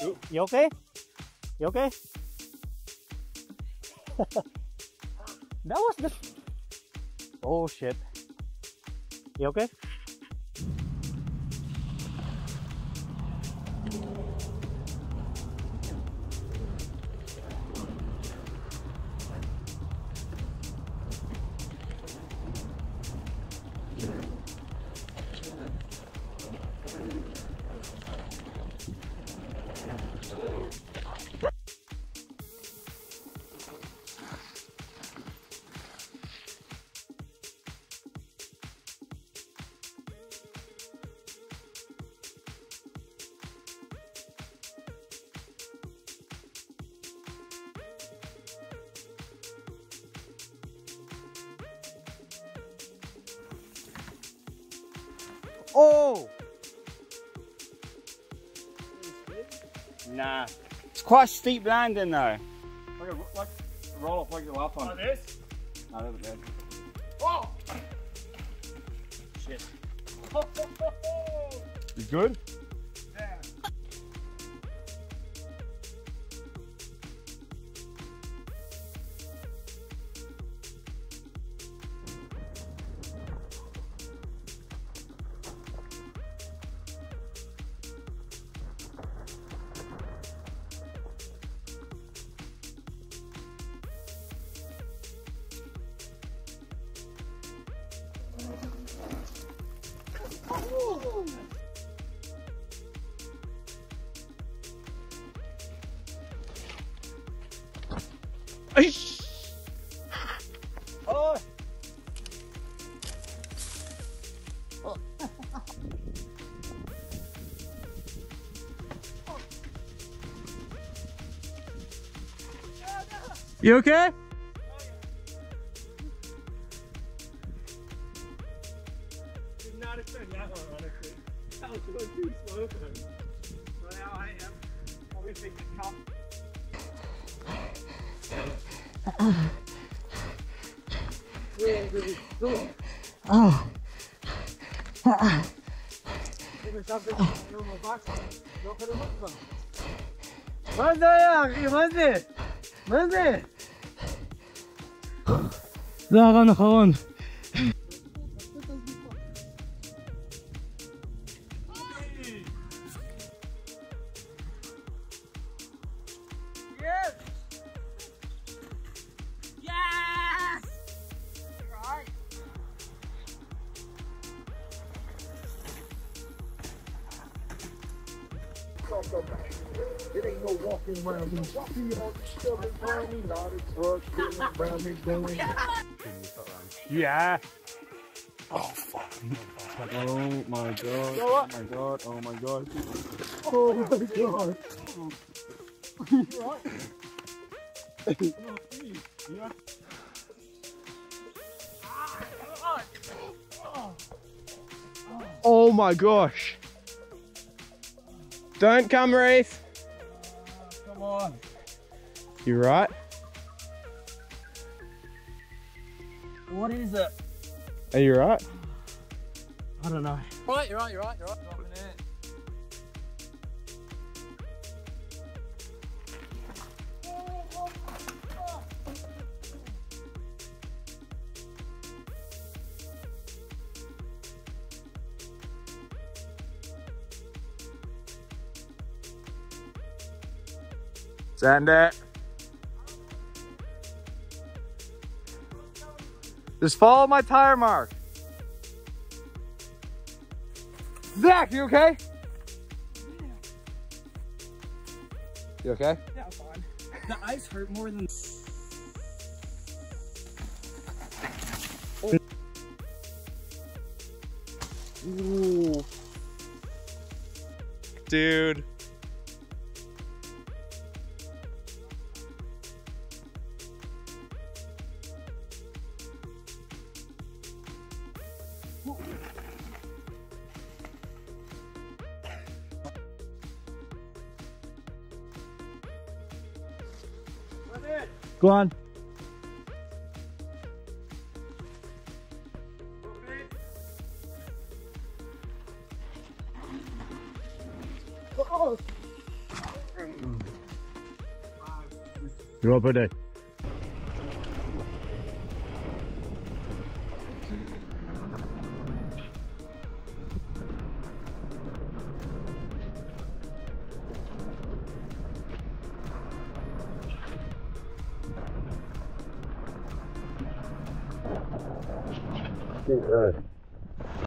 You, you okay? You okay? that was the. Oh shit. You okay? Oh! Nah. It's quite a steep landing though. Like a, like a roll off like the last one. Like this? No, that was bad. Oh! Shit. You good? Oh! You okay? Not expect that one, honestly. That was too slow for him. So now I am the מה זה היה, אחי? מה זה? מה זה? זה הרן האחרון. It ain't no walking around me. Walking on shoving around me, not a truck getting around me going. Yeah. Oh my god. Oh my god. Oh my god. Oh my god. Oh my gosh. Don't come, Reese. Come on. You right? What is it? Are you right? I don't know. Right, you're right, you're right, you're right. Dropping it. Send it. Just follow my tire mark. Zach, you okay? You okay? Yeah, I'm fine. The ice hurt more than. Ooh. Dude. Go on. You're up, birthday. Uh,